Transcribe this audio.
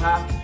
Huh?